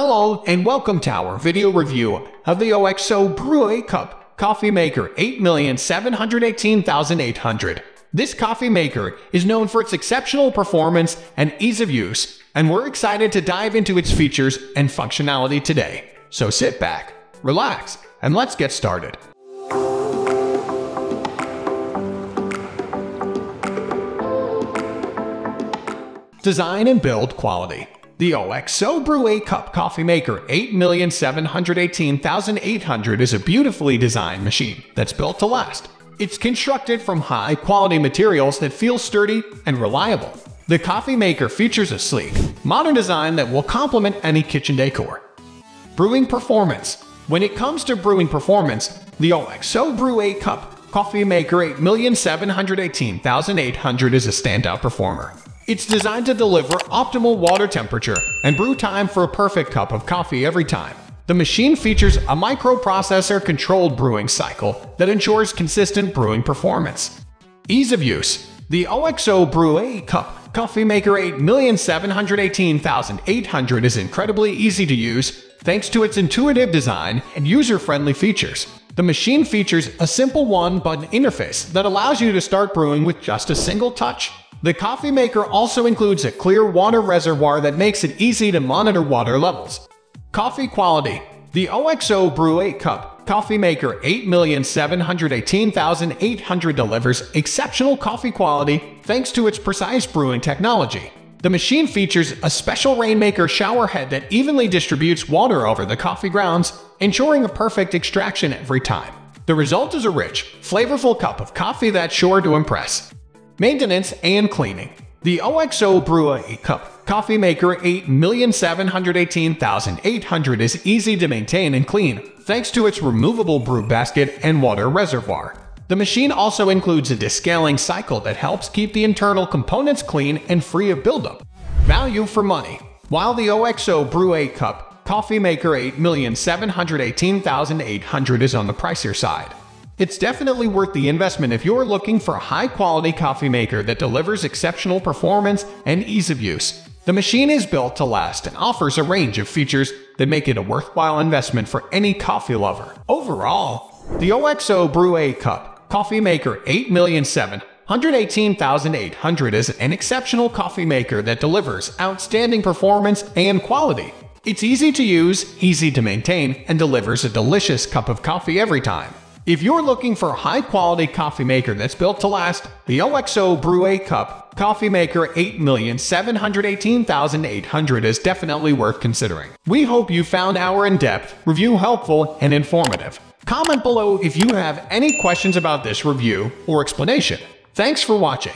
Hello and welcome to our video review of the OXO Brew Cup Coffee Maker 8718800. This coffee maker is known for its exceptional performance and ease of use, and we're excited to dive into its features and functionality today. So sit back, relax, and let's get started. Design and build quality. The OXO Brew 8 Cup Coffee Maker 8718800 is a beautifully designed machine that's built to last. It's constructed from high-quality materials that feel sturdy and reliable. The coffee maker features a sleek, modern design that will complement any kitchen decor. Brewing performance. When it comes to brewing performance, the OXO Brew 8 Cup Coffee Maker 8718800 is a standout performer. It's designed to deliver optimal water temperature and brew time for a perfect cup of coffee every time. The machine features a microprocessor-controlled brewing cycle that ensures consistent brewing performance. Ease of use. The OXO Brew 8 Cup Coffee Maker 8718800 is incredibly easy to use thanks to its intuitive design and user-friendly features. The machine features a simple one-button interface that allows you to start brewing with just a single touch. The coffee maker also includes a clear water reservoir that makes it easy to monitor water levels. Coffee quality. The OXO Brew 8 Cup Coffee Maker 8718800 delivers exceptional coffee quality thanks to its precise brewing technology. The machine features a special Rainmaker shower head that evenly distributes water over the coffee grounds, ensuring a perfect extraction every time. The result is a rich, flavorful cup of coffee that's sure to impress. Maintenance and cleaning. The OXO Brew 8 Cup Coffee Maker 8718800 is easy to maintain and clean thanks to its removable brew basket and water reservoir. The machine also includes a descaling cycle that helps keep the internal components clean and free of buildup. Value for money. While the OXO Brew 8 Cup Coffee Maker 8718800 is on the pricier side, it's definitely worth the investment if you're looking for a high-quality coffee maker that delivers exceptional performance and ease of use. The machine is built to last and offers a range of features that make it a worthwhile investment for any coffee lover. Overall, the OXO Brew 8 Cup Coffee Maker 8,718,800 is an exceptional coffee maker that delivers outstanding performance and quality. It's easy to use, easy to maintain, and delivers a delicious cup of coffee every time. If you're looking for a high-quality coffee maker that's built to last, the OXO Brew 8 Cup Coffee Maker 8718800 is definitely worth considering. We hope you found our in-depth review helpful and informative. Comment below if you have any questions about this review or explanation. Thanks for watching.